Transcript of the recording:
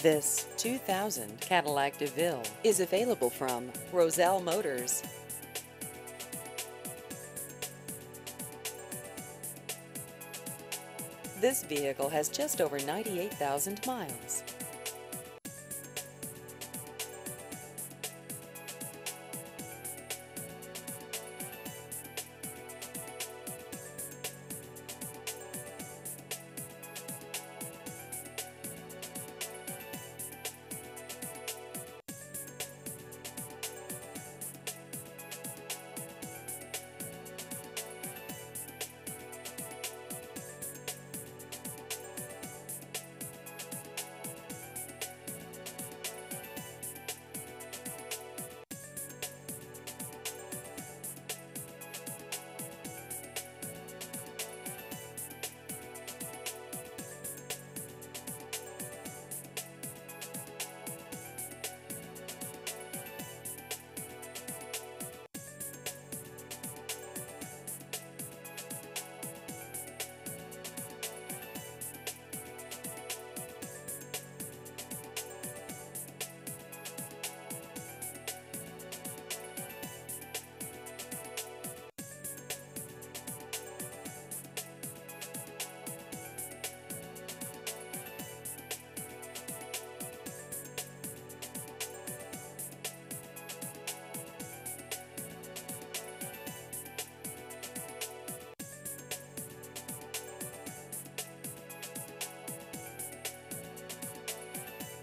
This 2000 Cadillac DeVille is available from Roselle Motors. This vehicle has just over 98,000 miles.